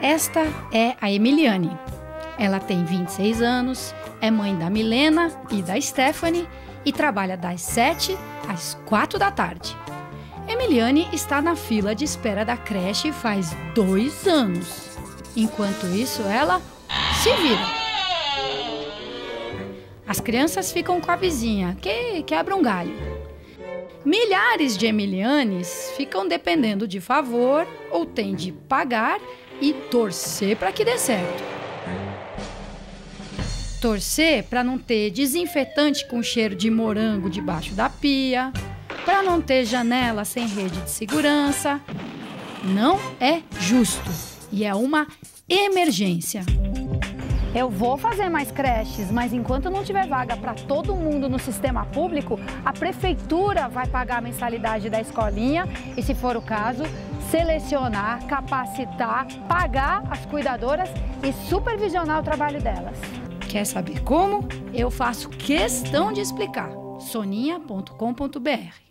Esta é a Emiliane. Ela tem 26 anos, é mãe da Milena e da Stephanie e trabalha das 7 às 4 da tarde. Emiliane está na fila de espera da creche faz dois anos. Enquanto isso, ela se vira. As crianças ficam com a vizinha, que quebra um galho. Milhares de Emilianes ficam dependendo de favor ou têm de pagar e torcer para que dê certo. Torcer para não ter desinfetante com cheiro de morango debaixo da pia, para não ter janela sem rede de segurança. Não é justo e é uma emergência. Eu vou fazer mais creches, mas enquanto não tiver vaga para todo mundo no sistema público, a prefeitura vai pagar a mensalidade da escolinha e, se for o caso, selecionar, capacitar, pagar as cuidadoras e supervisionar o trabalho delas. Quer saber como? Eu faço questão de explicar. soninha.com.br